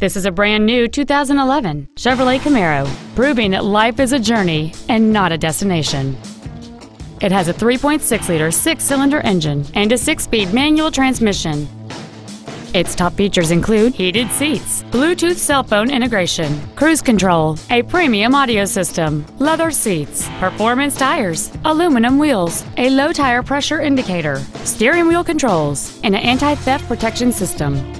This is a brand new 2011 Chevrolet Camaro, proving that life is a journey and not a destination. It has a 3.6-liter six-cylinder engine and a six-speed manual transmission. Its top features include heated seats, Bluetooth cell phone integration, cruise control, a premium audio system, leather seats, performance tires, aluminum wheels, a low tire pressure indicator, steering wheel controls, and an anti-theft protection system.